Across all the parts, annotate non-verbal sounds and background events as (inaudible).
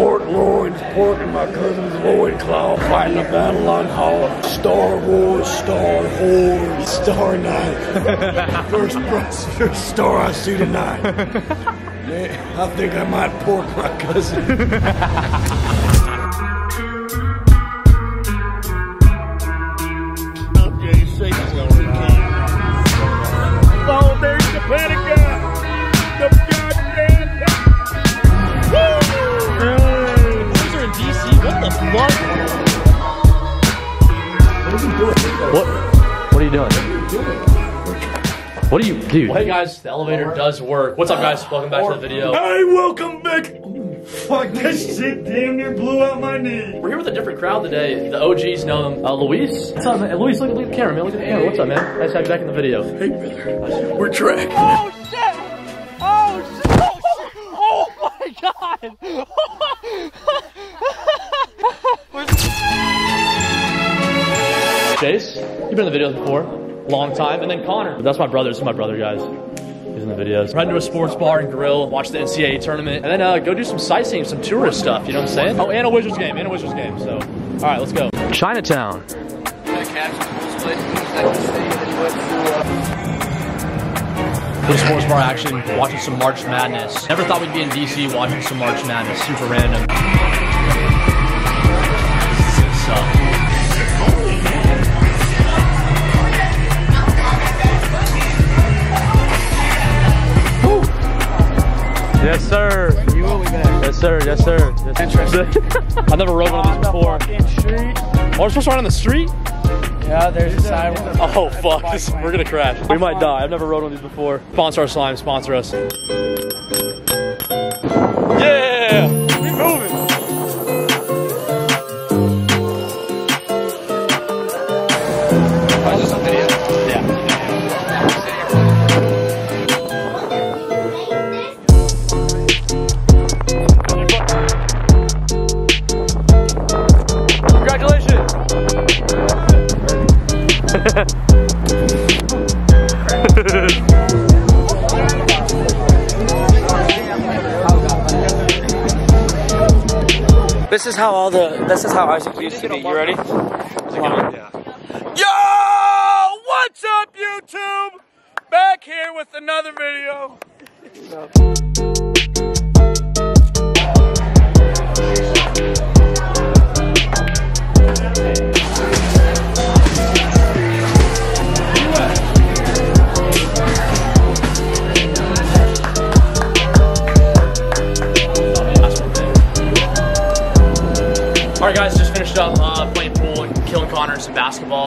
Pork loins, pork in my cousin's loincloth, fighting a battle on Hoth. Star Wars, Star Wars, Star Night. (laughs) first, first, first star I see tonight. (laughs) Man, I think I might pork my cousin. (laughs) What? Are you doing? What what are you doing? What are you, dude? Hey guys, the elevator does work. What's up, guys? Welcome back to the video. Hey, welcome back! Fuck, that shit damn near blew out my knee. We're here with a different crowd today. The OGs know them. Uh, Luis, what's up, man? Luis, look, look at the camera, man. Look at the camera. What's up, man? Nice to have you back in the video. Hey, brother, we're track. Oh shit! Oh shit! Oh my god! (laughs) (laughs) Chase, you've been in the videos before. Long time. And then Connor. That's my brother. This is my brother, guys. He's in the videos. Head to a sports bar and grill, watch the NCAA tournament, and then uh, go do some sightseeing, some tourist stuff. You know what I'm saying? Oh, and a Wizards game. And a Wizards game. So, all right, let's go. Chinatown. Good sports bar action, watching some March Madness. Never thought we'd be in DC watching some March Madness. Super random. Back. Yes, sir. Yes, sir. I've (laughs) never rode one of these before. Oh, we're supposed to ride on the street? Yeah, there's a sidewalk. Oh, fuck. This, we're gonna crash. We might die. I've never rode one of these before. Sponsor our slime. Sponsor us. How all the. This is how Isaac used to be. You ready?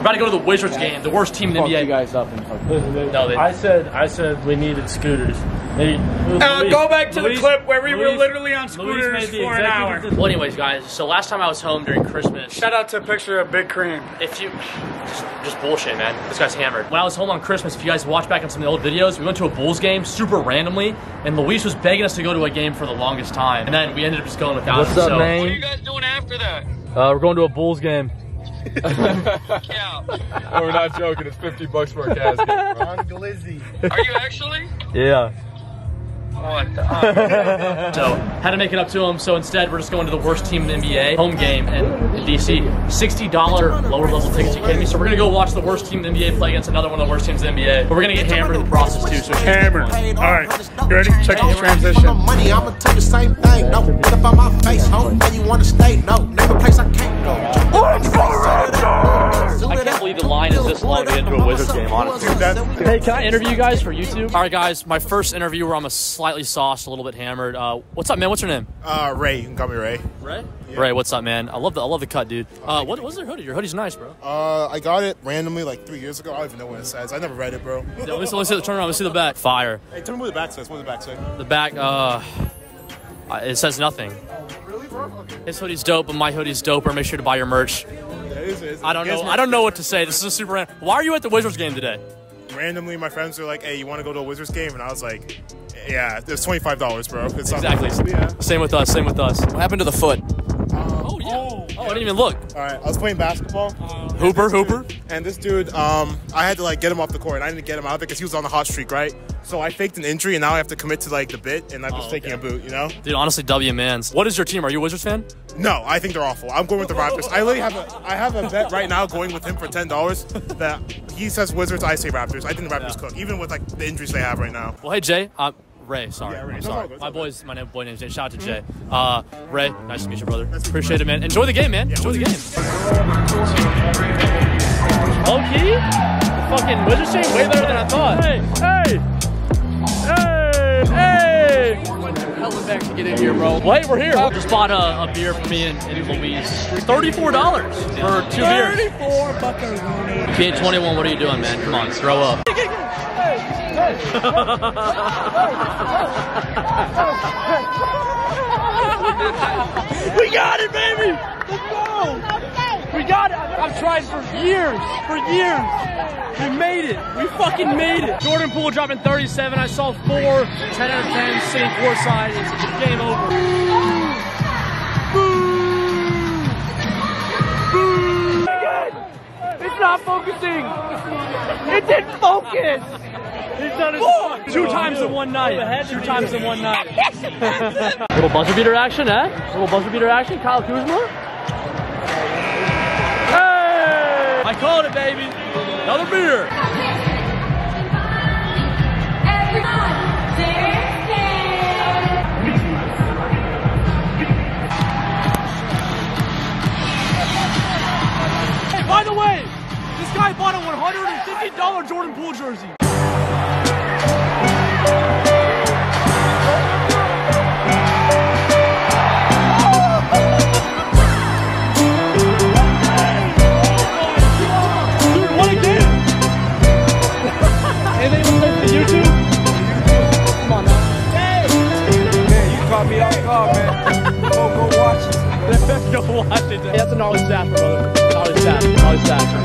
About to go to the Wizards game, the worst team in the Fuck NBA. you guys up and fuck. No, they- I said I said we needed scooters. They, Uh, go back to the clip where we were literally on scooters for an hour. executive Well, anyways, guys, so last time I was home during Christmas, Shout out to a picture of Big Cream. if you just, just bullshit, man. This guy's hammered. When I was home on Christmas, if you guys watch back on some of the old videos, we went to a Bulls game super randomly, and Luis was begging us to go to a game for the longest time, and then we ended up just going without What's him. up, so, man? What are you guys doing after that? Uh, we're going to a Bulls game. Yeah. Oh, we're not joking. It's 50 bucks for a gas tank. bro. Are you actually? Yeah. What the? So had to make it up to him. So instead, we're just going to the worst team in the NBA home game in, in DC. Sixty dollar lower level tickets. You kidding me? So we're gonna go watch the worst team in the NBA play against another one of the worst teams in the NBA. But we're gonna get hammered in the process too. So it should be Hammered. All right, you ready? Check this transition. Money, I'ma tell you the same thing. No, put up on my face, home where you wanna stay. No, name a place I can't go. I can't believe the line is this long to get into a Wizards game, honestly. Hey, can I interview you guys for YouTube? All right, guys, my first interview where I'm a slightly sauced, a little bit hammered. Uh, what's up, man? What's your name? Uh, Ray, you can call me Ray. Ray. Ray, what's up, man? I love the I love the cut, dude. Uh, what what's your hoodie? Your hoodie's nice, bro. Uh, I got it randomly like three years ago. I don't even know what it says. I never read it, bro. Yeah, let's, let's see the turn around. Let's see the back. Fire. Hey, tell me what the back says. What does the back say? The back, uh, uh, it says nothing. His hoodie's dope, but my hoodie's doper. Make sure to buy your merch. I don't know. I don't know what to say. This is a super. Random. Why are you at the Wizards game today? Randomly, my friends were like, "Hey, you want to go to a Wizards game?" And I was like, "Yeah, it's twenty five dollars, bro." It's not- Exactly. Yeah. Same with us. Same with us. What happened to the foot? Oh yeah. I didn't even look. All right, I was playing basketball. Hooper, Hooper. And this dude, um, I had to like get him off the court. And I didn't get him out because he was on the hot streak, right? So I faked an injury, and now I have to commit to like the bit, and I'm just Oh, taking okay. a boot. You know? Dude, honestly, W mans. What is your team? Are you a Wizards fan? No, I think they're awful. I'm going with the Raptors. I literally have a, I have a bet right now going with him for ten dollars that he says Wizards, I say Raptors. I think the Raptors cook, even with like the injuries they have right now. Well, hey Jay. Uh, Ray, sorry. Yeah, Ray. I'm No, sorry. no, it's my all boy's my name, boy name's Jay. Shout out to Jay. Uh, Ray, nice to meet you, brother. Appreciate it, man. Enjoy the game, man. Enjoy the game. Low key, the fucking Wizards team way better than I thought. Hey, hey, hey, hey. Hella back to get in here, bro. Wait, we're here. Just bought a, a beer for me and, and Luis. Thirty-four dollars for two beers. Thirty-four buckaroonies. If you 21, what are you doing, man? Come on, grow up. (laughs) (laughs) We got it, baby! Let's go! We got it! I've tried for years, for years. We made it. We fucking made it. Jordan Poole dropping 37. I saw four, 10 out of 10, sitting courtside. It's game over. It's not focusing. It didn't focus. He's done it two times in one night. Two times in one night. (laughs) Little buzzer beater action, eh? Little buzzer beater action. Kyle Kuzma. Hey! I called it, baby. Another beer. Hey, by the way, this guy bought a $150 Jordan Poole jersey. Man, you caught me off guard, man. Go, go watch it. (laughs) Go watch it. Hey, that's a gnarly stash, my brother. Gnarly stash. Gnarly stash.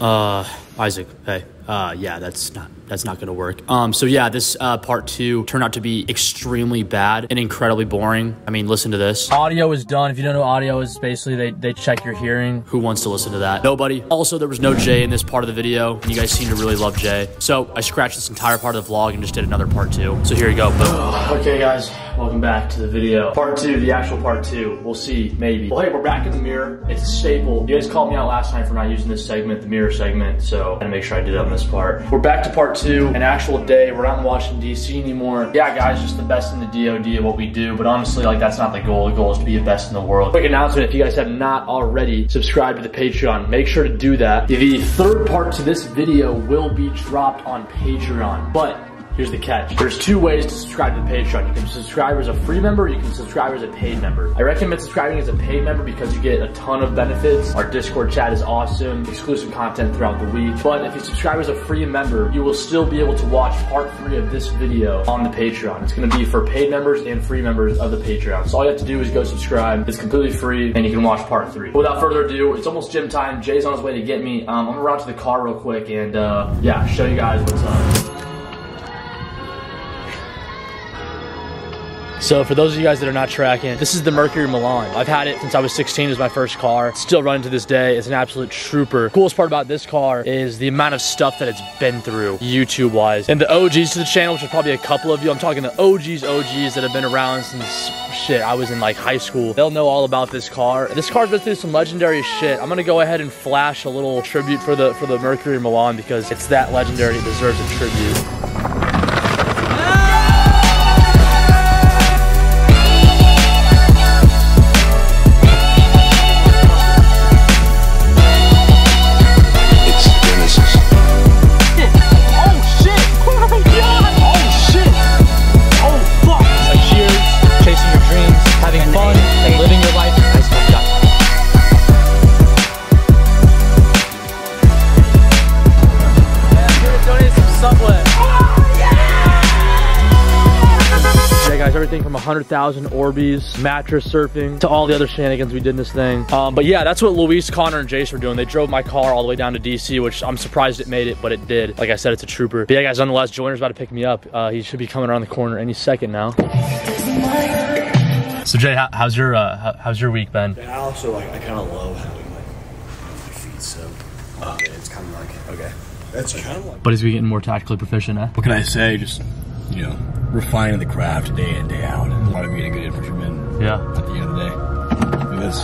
uh, Isaac, hey, uh, yeah, that's not that's not gonna work. Um, so yeah, this uh, part two turned out to be extremely bad and incredibly boring. I mean, listen to this. Audio is done. If you don't know audio is, basically they they check your hearing. Who wants to listen to that? Nobody. Also, there was no Jay in this part of the video, and you guys seem to really love Jay. So I scratched this entire part of the vlog and just did another part two. So here you go. Boom. Okay, guys, welcome back to the video. Part two, the actual part two. We'll see, maybe. Well, hey, we're back in the mirror. It's a staple. You guys called me out last time for not using this segment, the mirror segment, so I had to make sure I did it on this part. We're back to part two, an actual day. We're not in Washington, D.C. anymore. Yeah, guys, just the best in the DoD of what we do, but honestly, like, that's not the goal. The goal is to be the best in the world. Quick announcement if you guys have not already subscribed to the Patreon, make sure to do that. The third part to this video will be dropped on Patreon, but Here's the catch. There's two ways to subscribe to the Patreon. You can subscribe as a free member, or you can subscribe as a paid member. I recommend subscribing as a paid member because you get a ton of benefits. Our Discord chat is awesome, exclusive content throughout the week. But if you subscribe as a free member, you will still be able to watch part three of this video on the Patreon. It's gonna be for paid members and free members of the Patreon. So all you have to do is go subscribe. It's completely free and you can watch part three. Without further ado, it's almost gym time. Jay's on his way to get me. Um, I'm gonna run out to the car real quick and uh, yeah, show you guys what's up. So for those of you guys that are not tracking, this is the Mercury Milan. I've had it since I was 16, it was my first car. Still running to this day. It's an absolute trooper. Coolest part about this car is the amount of stuff that it's been through YouTube wise. And the OGs to the channel, which are probably a couple of you. I'm talking the OGs, OGs that have been around since shit, I was in like high school. They'll know all about this car. This car's been through some legendary shit. I'm gonna go ahead and flash a little tribute for the for the Mercury Milan because it's that legendary. It deserves a tribute. 100,000 Orbeez, mattress surfing, to all the other shenanigans we did in this thing. Um, but yeah, that's what Luis, Connor, and Jace were doing. They drove my car all the way down to DC, which I'm surprised it made it, but it did. Like I said, it's a trooper. But yeah, guys, nonetheless, Joyner's about to pick me up. Uh, he should be coming around the corner any second now. So Jay, how, how's your uh, how, how's your week been? And I also like I kind of love having like my feet so. Uh, it's kind of like okay. That's kind of like. But is we getting more tactically proficient, eh? What can I say? Just you know, refining the craft day in day out. A lot of being a good infantryman Yeah. at the end of the day. Look at this.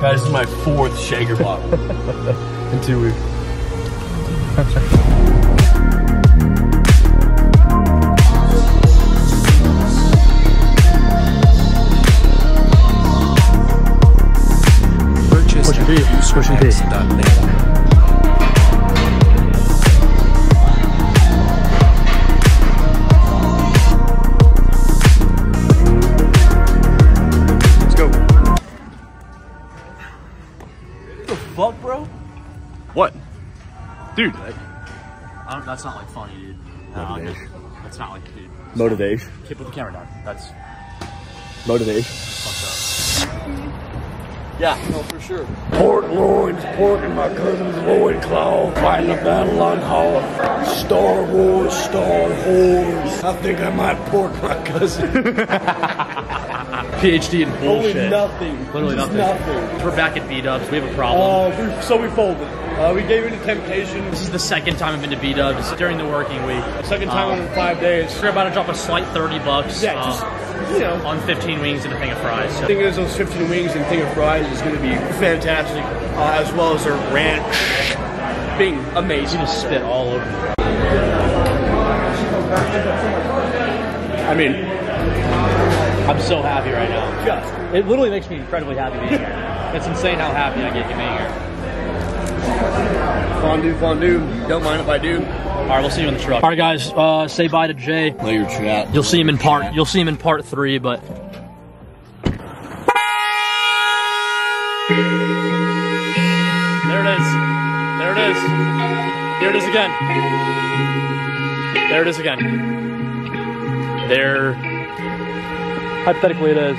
Guys, this is my fourth shaker bottle. (laughs) In two weeks. Purchase Push at B. Dude. I don't, um, that's not like funny, dude. Motivation. that's not like, dude. Motivation. Keep put the camera down. That's Motivation. fucked up. Yeah, no, for sure. Pork loins, pork in my cousin's loincloth, fighting a battle on Hoth. Star Wars, Star Wars. I think I might pork my cousin. (laughs) (laughs) PhD in bullshit. nothing. Literally nothing. nothing. We're back at B-Dubs. We have a problem. Uh, so we folded. Uh, we gave in to temptation. this is the second time I've been to B-Dubs during the working week. Second time Um, in five days. We're about to drop a slight 30 bucks Yeah, uh, just, you know. on 15 wings and a thing of fries. So. The thing is, those 15 wings and thing of fries is going to be fantastic, uh, as well as their ranch being amazing. just spit all over. I mean, I'm so happy right now. just It literally makes me incredibly happy being here. It's insane how happy I get to being here. fondue, fondue. Don't mind if I do. All right, we'll see you in the truck. All right, guys, uh, say bye to Jay. Later chat. You'll see him in part. You'll see him in part three, but. There it is. There it is. Here it is again. There it is again. There. Hypothetically, it is.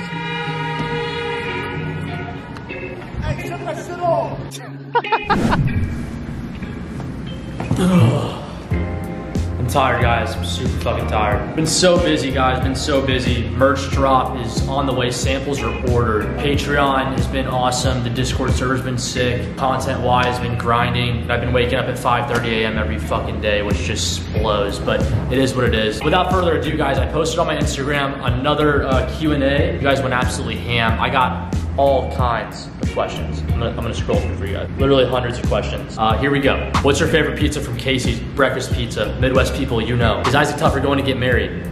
I'm (laughs) tired, guys. I'm super fucking tired. Been so busy, guys. Been so busy. Merch drop is on the way. Samples are ordered. Patreon has been awesome. The Discord server's been sick. Content-wise, been grinding. I've been waking up at 5:30 a.m. every fucking day, which just blows. But it is what it is. Without further ado, guys, I posted on my Instagram another uh, Q&A. You guys went absolutely ham. I got all kinds questions. I'm gonna, I'm gonna scroll through for you guys. Literally hundreds of questions. Uh, here we go. What's your favorite pizza from Casey's? Breakfast pizza. Midwest people, you know. Is Isaac Telford going to get married?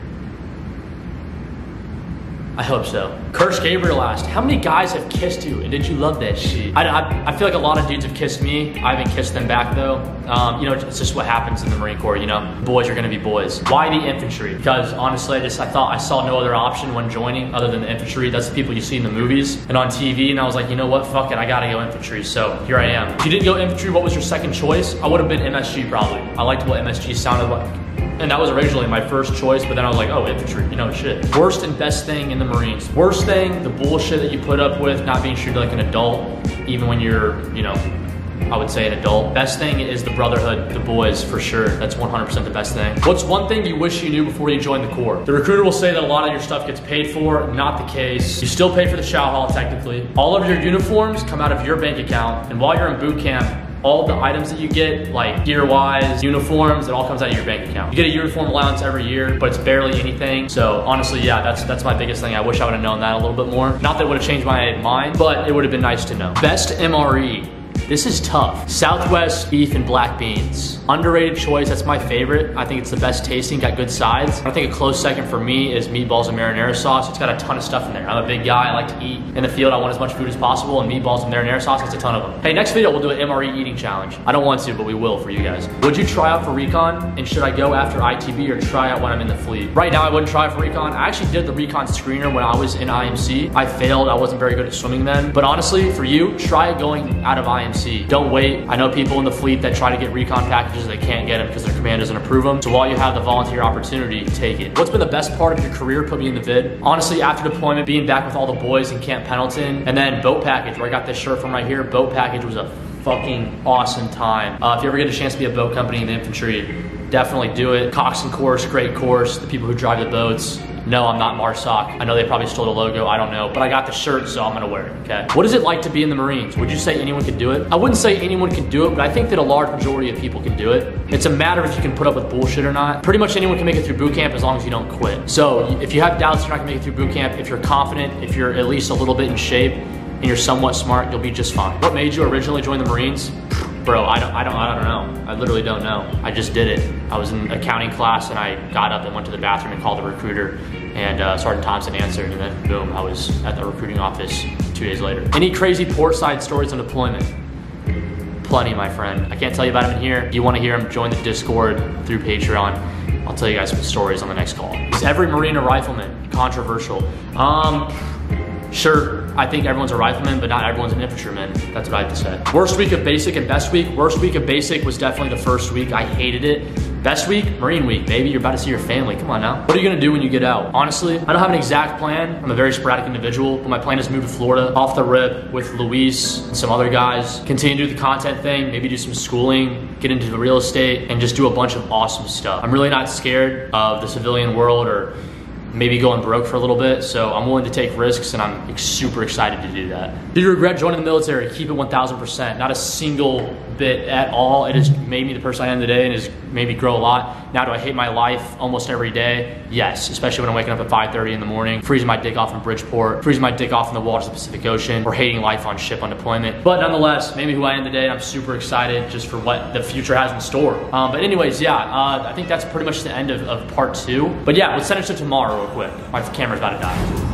I hope so. Kirsch Gabriel asked, how many guys have kissed you and did you love that shit? I, I, I feel like a lot of dudes have kissed me. I haven't kissed them back though. Um, you know, it's just what happens in the Marine Corps, you know? Boys are gonna be boys. Why the infantry? Because honestly, I just, I thought I saw no other option when joining other than the infantry. That's the people you see in the movies and on TV. And I was like, you know what? Fuck it, I gotta go infantry. So here I am. If you didn't go infantry, what was your second choice? I would have been MSG probably. I liked what MSG sounded like. And that was originally my first choice, but then I was like, oh, infantry, you know, shit. Worst and best thing in the Marines. Worst thing, the bullshit that you put up with, not being treated like an adult, even when you're, you know, I would say an adult. Best thing is the brotherhood, the boys, for sure. That's 100% the best thing. What's one thing you wish you knew before you joined the Corps? The recruiter will say that a lot of your stuff gets paid for. Not the case. You still pay for the chow hall, technically. All of your uniforms come out of your bank account, and while you're in boot camp, all the items that you get, like gear-wise, uniforms, it all comes out of your bank account. You get a uniform allowance every year, but it's barely anything. So honestly, yeah, that's that's my biggest thing. I wish I would have known that a little bit more. Not that it would have changed my mind, but it would have been nice to know. Best MRE. This is tough. Southwest beef and black beans. Underrated choice, that's my favorite. I think it's the best tasting, got good sides. I think a close second for me is meatballs and marinara sauce. It's got a ton of stuff in there. I'm a big guy, I like to eat in the field. I want as much food as possible, and meatballs and marinara sauce, it's a ton of them. Hey, next video, we'll do an MRE eating challenge. I don't want to, but we will for you guys. Would you try out for recon? And should I go after ITB or try out when I'm in the fleet? Right now, I wouldn't try for recon. I actually did the recon screener when I was in IMC. I failed, I wasn't very good at swimming then. But honestly, for you, try going out of IMC Don't wait. I know people in the fleet that try to get recon packages, they can't get them because their command doesn't approve them. So while you have the volunteer opportunity, take it. What's been the best part of your career put me in the vid? Honestly, after deployment, being back with all the boys in Camp Pendleton, and then boat package, where I got this shirt from right here, boat package was a fucking awesome time. Uh, if you ever get a chance to be a boat company in the infantry, definitely do it. Coxswain course, great course. The people who drive the boats, no, I'm not MARSOC. I know they probably stole the logo, I don't know, but I got the shirt, so I'm gonna wear it, okay? What is it like to be in the Marines? Would you say anyone could do it? I wouldn't say anyone can do it, but I think that a large majority of people can do it. It's a matter if you can put up with bullshit or not. Pretty much anyone can make it through boot camp as long as you don't quit. So if you have doubts you're not gonna make it through boot camp, if you're confident, if you're at least a little bit in shape, and you're somewhat smart, you'll be just fine. What made you originally join the Marines? Bro, I don't, I don't, I don't know. I literally don't know. I just did it. I was in accounting class and I got up and went to the bathroom and called the recruiter and uh, Sergeant Thompson answered and then boom, I was at the recruiting office two days later. Any crazy port side stories on deployment? Plenty, my friend. I can't tell you about them in here. If you want to hear them, join the Discord through Patreon. I'll tell you guys some stories on the next call. Is every Marine a rifleman? Controversial. Um, Sure, I think everyone's a rifleman, but not everyone's an infantryman. That's what I have to say. Worst week of basic and best week. Worst week of basic was definitely the first week. I hated it. Best week, Marine week, baby. You're about to see your family. Come on now. What are you gonna do when you get out? Honestly, I don't have an exact plan. I'm a very sporadic individual, but my plan is to move to Florida off the rip with Luis and some other guys. Continue to do the content thing, maybe do some schooling, get into the real estate, and just do a bunch of awesome stuff. I'm really not scared of the civilian world or maybe going broke for a little bit. So I'm willing to take risks and I'm super excited to do that. Do you regret joining the military? Keep it 1000%. Not a single bit at all. It has made me the person I am today and has made me grow a lot. Now do I hate my life almost every day? Yes, especially when I'm waking up at 5.30 in the morning, freezing my dick off in Bridgeport, freezing my dick off in the waters of the Pacific Ocean, or hating life on ship on deployment. But nonetheless, made me who I am today I'm super excited just for what the future has in store. Um, but anyways, yeah, uh, I think that's pretty much the end of, of part two. But yeah, let's send it to tomorrow real quick. My camera's about to die.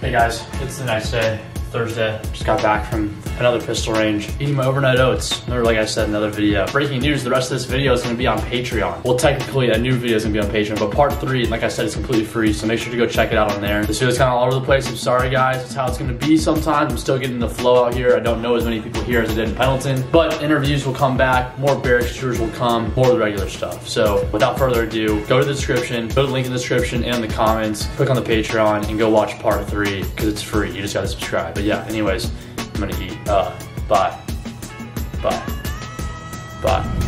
Hey guys, it's the next day. Thursday. Just got back from another pistol range. Eating my overnight oats. Another, like I said, another video. Breaking news, the rest of this video is gonna be on Patreon. Well, technically, a new video is gonna be on Patreon, but part three, like I said, is completely free, so make sure to go check it out on there. This video's kind of all over the place. I'm sorry, guys. It's how it's gonna be sometimes. I'm still getting the flow out here. I don't know as many people here as I did in Pendleton, but interviews will come back. More barracks tours will come. More of the regular stuff. So without further ado, go to the description, go to the link in the description and the comments, click on the Patreon, and go watch part three, because it's free. You just gotta subscribe. But yeah, anyways, I'm gonna eat. Uh, bye. Bye. Bye.